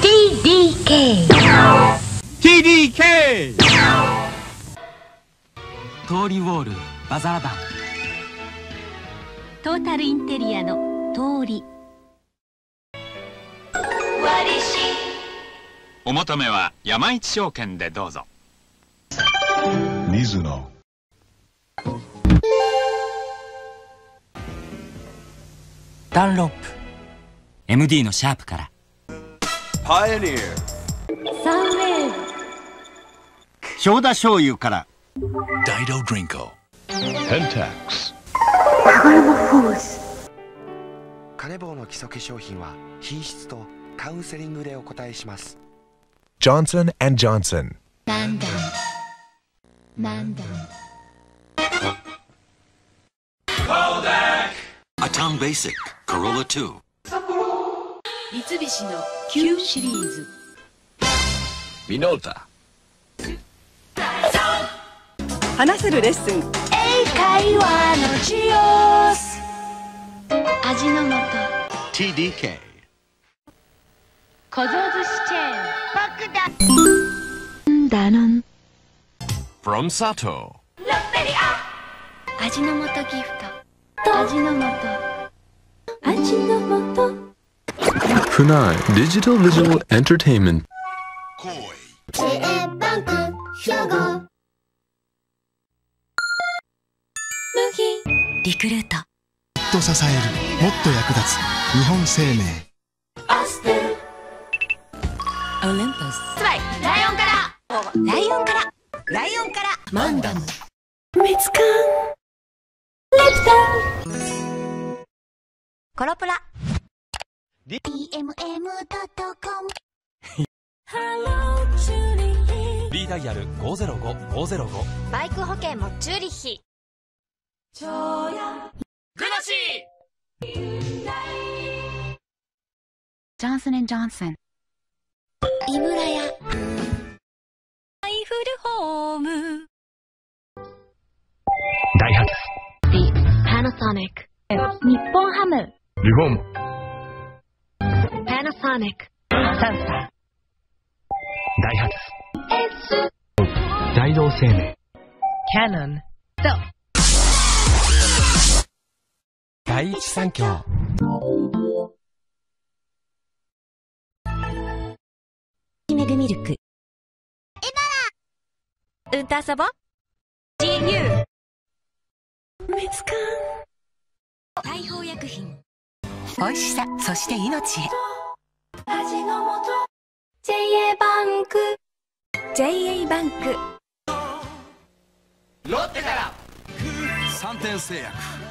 TDK TDK 通りウォールバザーバン。トータルインテリアの通り。お求めは山一証券でどうぞ。水野。ダンロップ MD のシャープから「パイオニア」「醤油から「ダイドドリンク」「ペンタックス」「流れのフォース」「カネボウの基礎化粧品は品質とカウンセリングでお答えします」「ジョンソン・アンジョンソン」「ランダン」「ランダン」「コーデック」「アタン・ベーシック・コロラ2」三菱の Q シリーズ。Minolta 話せるレッスン。英会話のジオス味の素。TDK 小僧寿司チェーン。爆弾。ダノン。From Sato 味の素ギフト。味の素デジタルビジョン Visual ターテインメバンク無比。リクルート。と支えるもっと役立つ日本生命。アステルオリンパス。つまりライオンから。ライオンから。ライオンから。マンダム。ミツカン。レプタン。コロプラ。DMM.com フリーダイヤル505505バイク保険もチューリッヒ。ジョンソンジョンソン。井村屋。アイフルホーム。ダイハツ。The Panasonic 日本ハム。リフォームダイハツ S. 大同生命。キャノン第一三共。メグミルク。エバラうんと遊ぼ GU ミツカン大砲薬品。美味しさそして命へ味の素。JA バンク。JA バンク。ロッテから。3点製薬